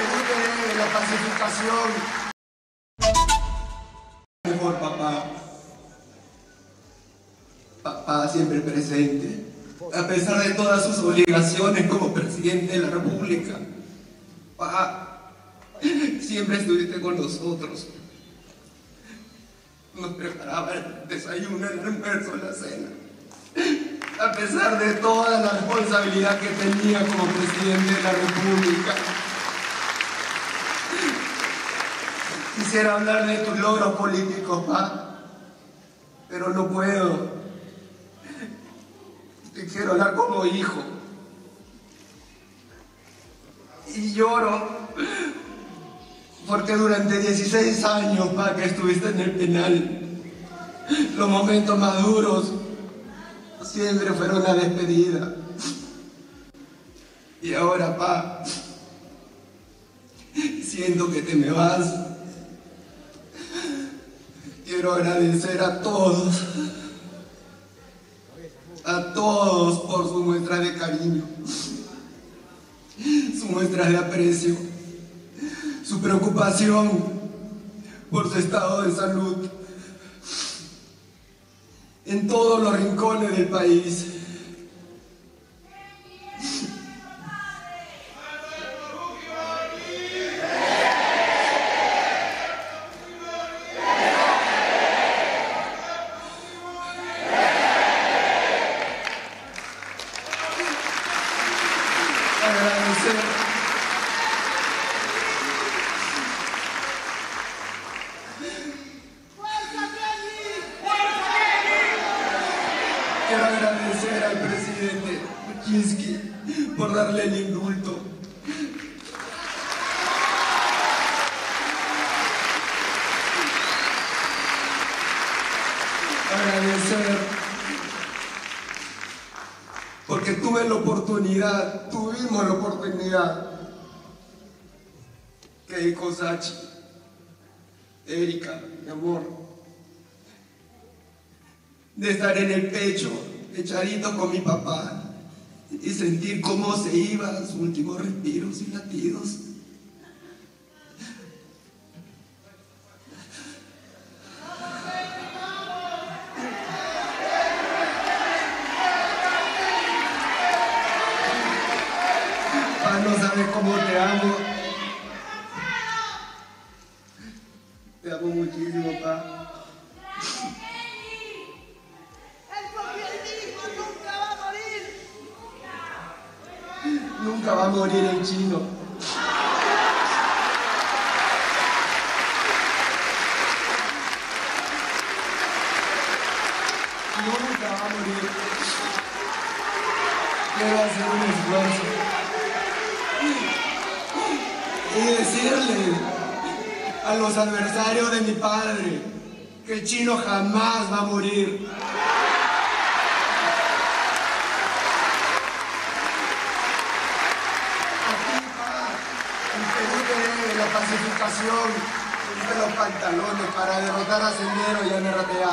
Felipe, la pacificación. Mejor papá. Papá siempre presente. A pesar de todas sus obligaciones como presidente de la República. Papá, siempre estuviste con nosotros. Nos preparaba el desayuno, el almuerzo, la cena. A pesar de toda la responsabilidad que tenía como presidente de la República. Quisiera hablar de tus logros políticos, pa, pero no puedo. Te quiero hablar como hijo. Y lloro porque durante 16 años, pa, que estuviste en el penal, los momentos más duros siempre fueron la despedida. Y ahora, pa, siento que te me vas. Quiero agradecer a todos, a todos por su muestra de cariño, su muestra de aprecio, su preocupación por su estado de salud en todos los rincones del país. Quiero agradecer al presidente Kuczynski por darle el indulto. Agradecer porque tuve la oportunidad, tuvimos la oportunidad. Que Sachi, Erika, mi amor, de estar en el pecho, echadito con mi papá, y sentir cómo se iban sus últimos respiros y latidos. No sabes cómo te amo. Te amo muchísimo, pa. El socialismo nunca va a morir. Nunca va a morir el chino. Nunca va a morir. Quiero hacer un esfuerzo. Y decirle a los adversarios de mi padre que el chino jamás va a morir. El Perú de la pacificación, de los pantalones para derrotar a Sendero y a NRTA.